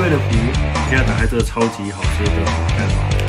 为了壶，现在打开这个超级好吃的盖子。